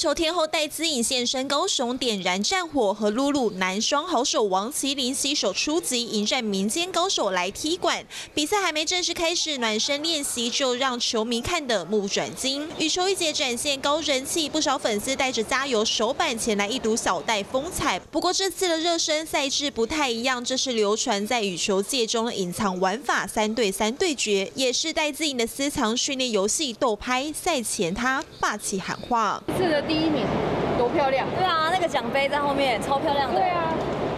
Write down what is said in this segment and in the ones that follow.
球天后戴资颖现身高雄点燃战火，和露露男双好手王麒麟携手出击，迎战民间高手来踢馆。比赛还没正式开始，暖身练习就让球迷看得目转睛。羽球一姐展现高人气，不少粉丝带着加油手板前来一睹小戴风采。不过这次的热身赛制不太一样，这是流传在羽球界中的隐藏玩法——三对三对决，也是戴资颖的私藏训练游戏斗拍。赛前他霸气喊话。这次的第一名多漂亮！对啊，那个奖杯在后面，超漂亮的。对啊，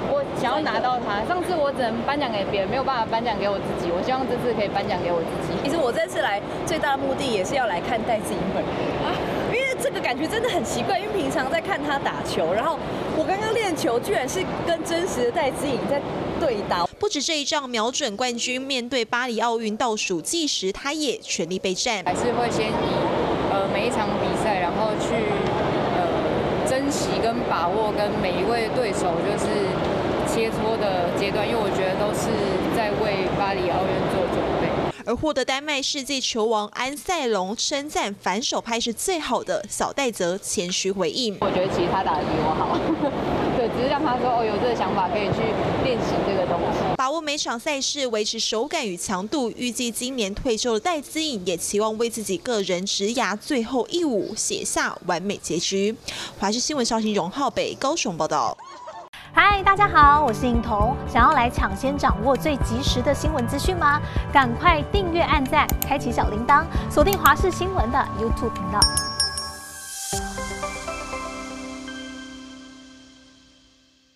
我想要拿到它。上次我只能颁奖给别人，没有办法颁奖给我自己。我希望这次可以颁奖给我自己。其实我这次来最大的目的也是要来看戴志颖本人啊，因为这个感觉真的很奇怪，因为平常在看他打球，然后我刚刚练球居然是跟真实的戴志颖在对打。不止这一仗瞄准冠军，面对巴黎奥运倒数计时，他也全力备战，还是会先以呃每一场比赛，然后去。把握跟每一位对手就是切磋的阶段，因为我觉得都是在为巴黎奥运做准备。而获得丹麦世界球王安塞龙称赞反手拍是最好的，小戴则谦虚回应：我觉得其实他打的比我好，让他说哦有这个想法可以去练习这个东西。把握每场赛事，维持手感与强度。预计今年退休的戴资颖也期望为自己个人职涯最后一舞写下完美结局。华视新闻消息，荣浩北高雄报道。嗨，大家好，我是颖彤。想要来抢先掌握最及时的新闻资讯吗？赶快订阅、按赞、开启小铃铛，锁定华视新闻的 YouTube 频道。